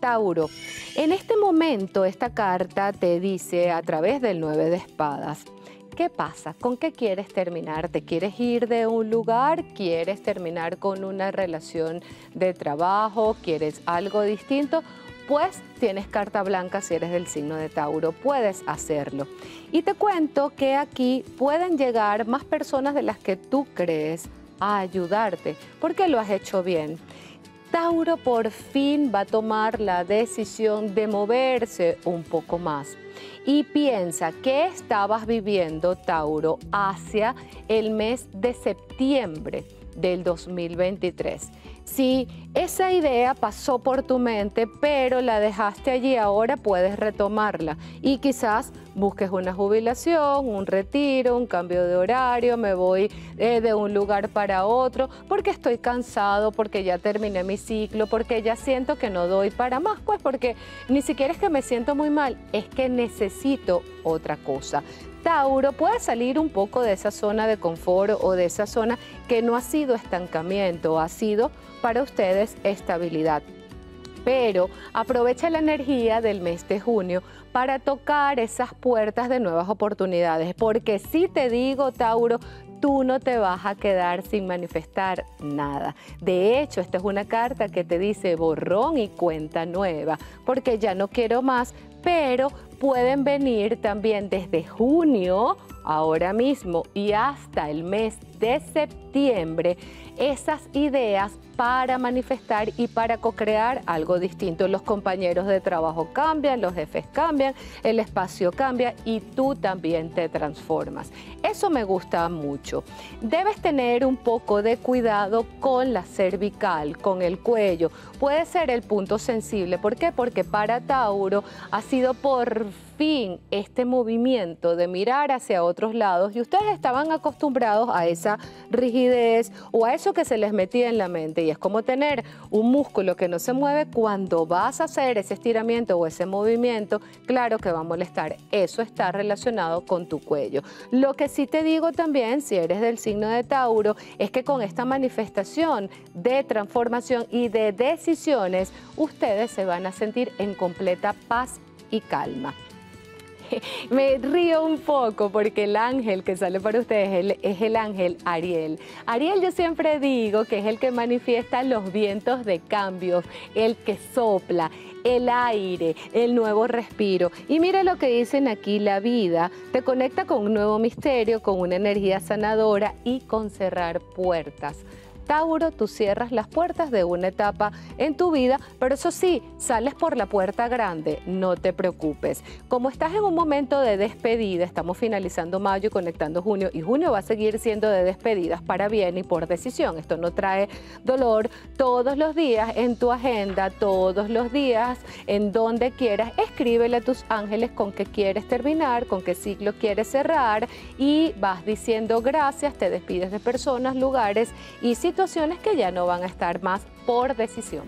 Tauro, en este momento esta carta te dice a través del 9 de espadas, ¿qué pasa? ¿Con qué quieres terminar? ¿Te quieres ir de un lugar? ¿Quieres terminar con una relación de trabajo? ¿Quieres algo distinto? Pues tienes carta blanca si eres del signo de Tauro, puedes hacerlo. Y te cuento que aquí pueden llegar más personas de las que tú crees a ayudarte, porque lo has hecho bien. Tauro por fin va a tomar la decisión de moverse un poco más. Y piensa que estabas viviendo, Tauro, hacia el mes de septiembre del 2023. Si esa idea pasó por tu mente, pero la dejaste allí, ahora puedes retomarla y quizás busques una jubilación, un retiro, un cambio de horario, me voy eh, de un lugar para otro, porque estoy cansado, porque ya terminé mi ciclo, porque ya siento que no doy para más, pues porque ni siquiera es que me siento muy mal, es que necesito otra cosa. Tauro puede salir un poco de esa zona de confort o de esa zona que no ha sido estancamiento, ha sido para ustedes estabilidad. Pero aprovecha la energía del mes de junio para tocar esas puertas de nuevas oportunidades, porque si te digo, Tauro, tú no te vas a quedar sin manifestar nada. De hecho, esta es una carta que te dice borrón y cuenta nueva, porque ya no quiero más, pero pueden venir también desde junio, ahora mismo, y hasta el mes de septiembre, esas ideas para manifestar y para co-crear algo distinto. Los compañeros de trabajo cambian, los jefes cambian, el espacio cambia y tú también te transformas. Eso me gusta mucho. Debes tener un poco de cuidado con la cervical, con el cuello. Puede ser el punto sensible. ¿Por qué? Porque para Tauro ha sido por of fin este movimiento de mirar hacia otros lados y ustedes estaban acostumbrados a esa rigidez o a eso que se les metía en la mente y es como tener un músculo que no se mueve cuando vas a hacer ese estiramiento o ese movimiento, claro que va a molestar. Eso está relacionado con tu cuello. Lo que sí te digo también, si eres del signo de Tauro, es que con esta manifestación de transformación y de decisiones, ustedes se van a sentir en completa paz y calma. me río un poco porque el ángel que sale para ustedes es el ángel Ariel. Ariel yo siempre digo que es el que manifiesta los vientos de cambio, el que sopla, el aire, el nuevo respiro. Y mira lo que dicen aquí, la vida te conecta con un nuevo misterio, con una energía sanadora y con cerrar puertas. Tauro, tú cierras las puertas de una etapa en tu vida, pero eso sí, sales por la puerta grande, no te preocupes. Como estás en un momento de despedida, estamos finalizando mayo y conectando junio, y junio va a seguir siendo de despedidas para bien y por decisión. Esto no trae dolor todos los días en tu agenda, todos los días, en donde quieras, escríbele a tus ángeles con qué quieres terminar, con qué ciclo quieres cerrar y vas diciendo gracias, te despides de personas, lugares y si situaciones que ya no van a estar más por decisión.